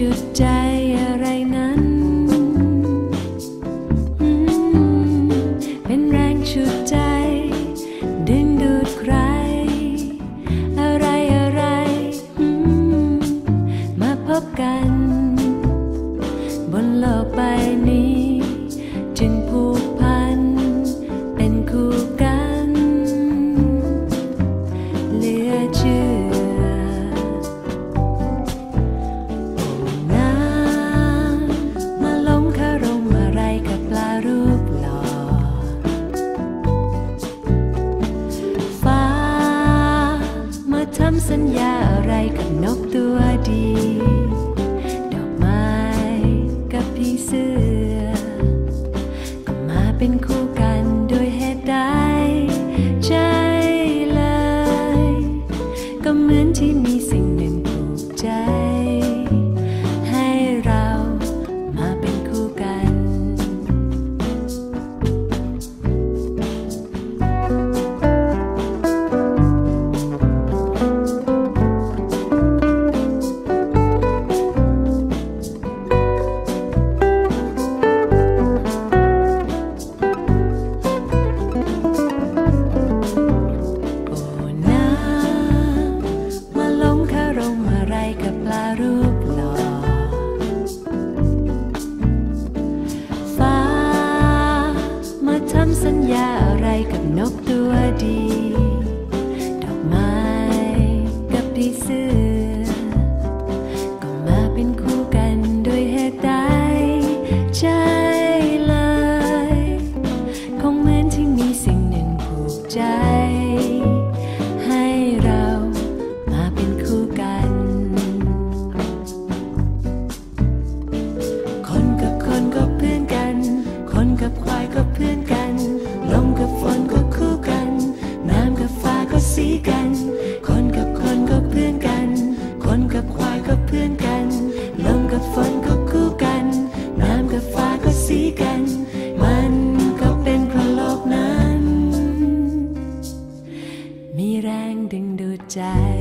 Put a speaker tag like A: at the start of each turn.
A: จุดใจอะไรนั้น เป็นแรงจุใจ ดึงดูดใคร อะไรอะไรมาพบกัน ดอกไม้กับพี่เสื้อ ก็มาเป็นคู่ day.